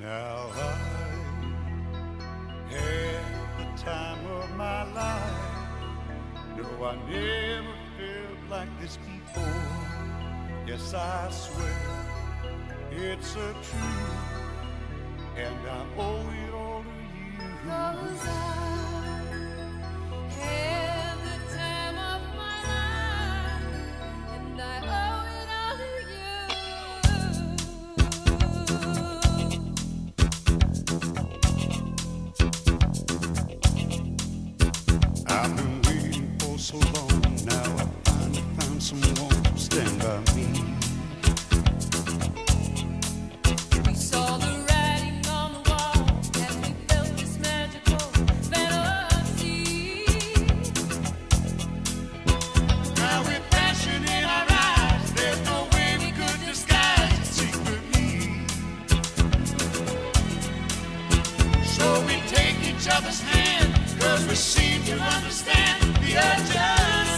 Now I had the time of my life. No, I never felt like this before. Yes, I swear it's a truth, and I owe you. other's hand, cause we seem to understand the urgency.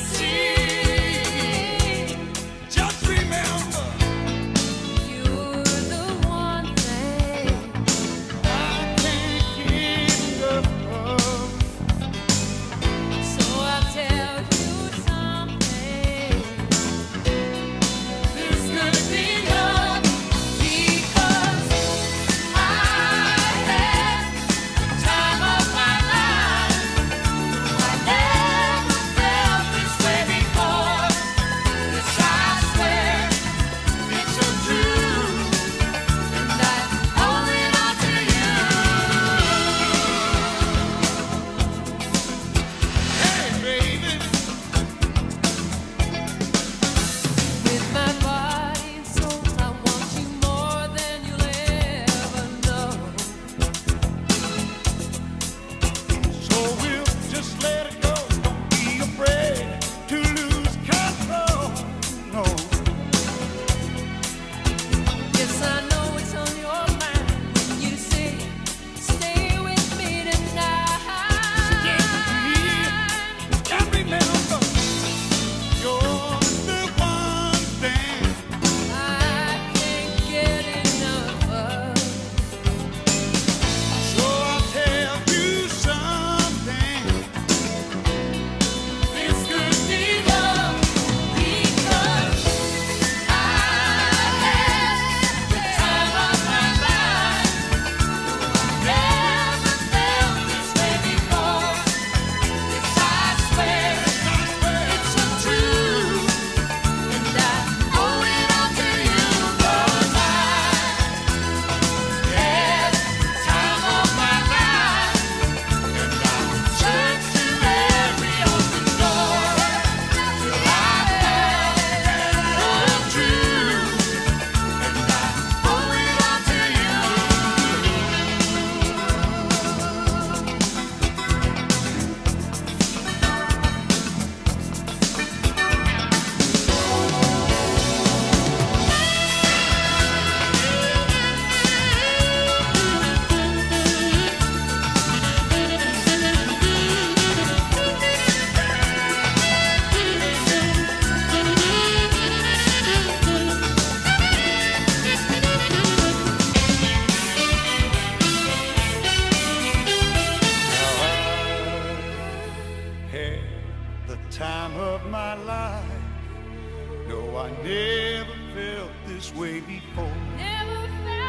this way before.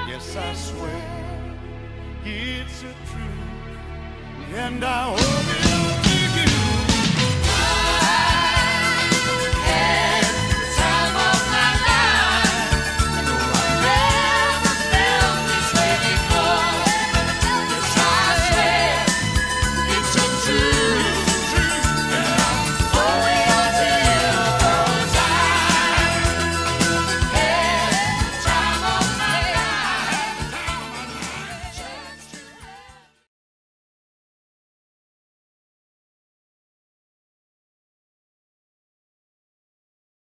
yes, I swear way. it's the truth, and I hope it.